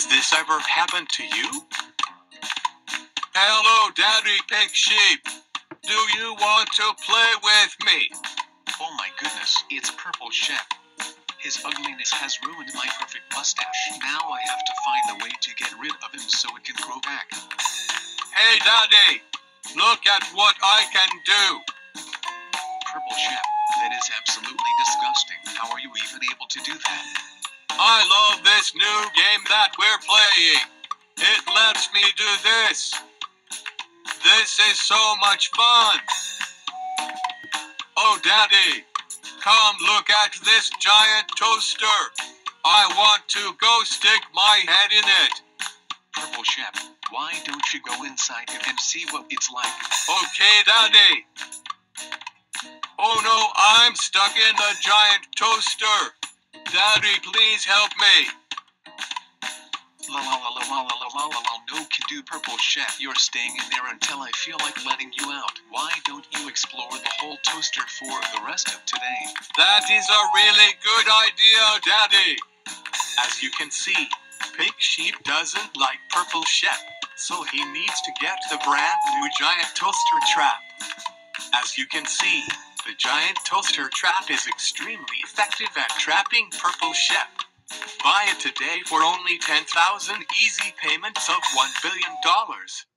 Has this ever happened to you? Hello, Daddy Pink Sheep. Do you want to play with me? Oh my goodness, it's Purple Shep. His ugliness has ruined my perfect mustache. Now I have to find a way to get rid of him so it can grow back. Hey, Daddy. Look at what I can do. Purple Shep, that is absolutely disgusting. How are you even able to do that? I love this new game that we're playing. It lets me do this. This is so much fun. Oh, Daddy, come look at this giant toaster. I want to go stick my head in it. Purple Shep, why don't you go inside it and see what it's like? Okay, Daddy. Oh no, I'm stuck in the giant toaster. Daddy, please help me. La la la la la la la la la no can do Purple Shep. You're staying in there until I feel like letting you out. Why don't you explore the whole toaster for the rest of today? That is a really good idea, Daddy. As you can see, Pink Sheep doesn't like Purple Shep, so he needs to get the brand new giant toaster trap. As you can see, the giant toaster trap is extremely effective at trapping Purple Shep. Buy it today for only 10,000 easy payments of $1 billion.